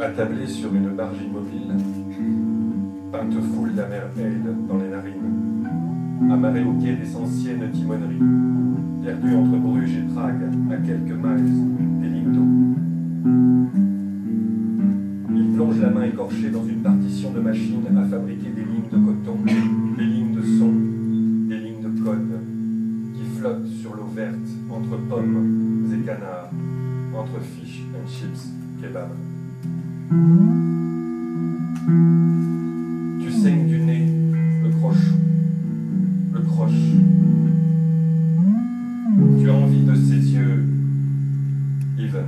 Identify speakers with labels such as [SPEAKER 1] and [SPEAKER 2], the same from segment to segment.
[SPEAKER 1] Isolé sur une barge immobile, peinte foule d'amère dans les narines, amarré au quai des anciennes timoneries, perdu entre Bruges et Prague, à quelques miles des lignes d'eau. Il plonge la main écorchée dans une partition de machine à fabriquer des lignes de coton, des lignes de son, des lignes de code, qui flottent sur l'eau verte entre pommes et canards, entre fish and chips kebab. Tu saignes du nez, le croche, le croche. Tu as envie de ses yeux, Even.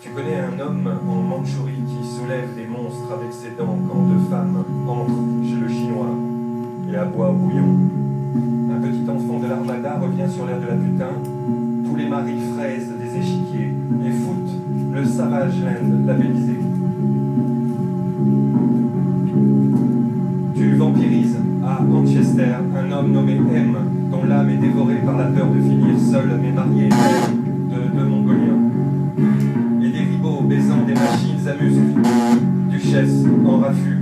[SPEAKER 1] Tu connais un homme en Mandchourie qui soulève des monstres avec ses dents quand deux femmes entrent chez le chinois et aboient au bouillon. Un petit enfant de l'armada revient sur l'air de la putain. Tous les maris fraisent des échiquiers et foutent le Savage Land labellisé. Tu vampirises à Manchester un homme nommé M, dont l'âme est dévorée par la peur de finir seul mais marié de deux Mongoliens. Et des ribots baisant des machines muscles. Duchesse en raffut,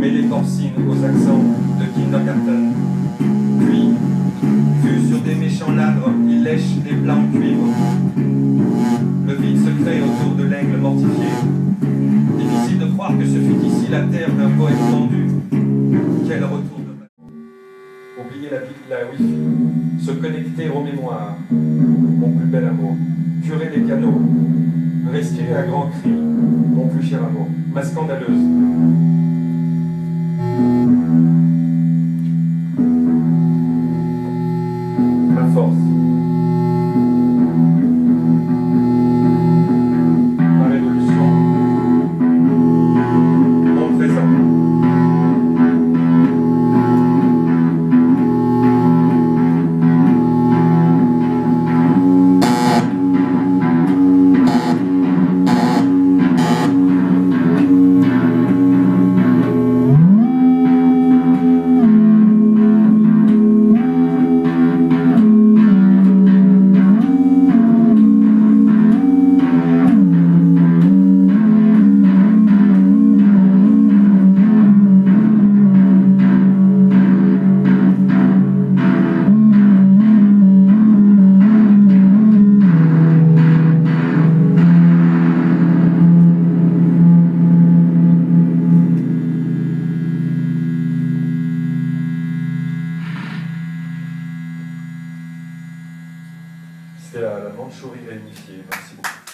[SPEAKER 1] mêlée porcine aux accents de kindergarten. Puis, vu sur des méchants ladres, il lèche des blancs cuivres. Ici la terre d'un poète pendu. Quel retour de Oublier la, vie- la wifi, se connecter aux mémoires, mon plus bel amour, curer les canaux, respirer à grands cris, mon plus cher amour, ma scandaleuse, C'était la, la réunifiée. Merci beaucoup.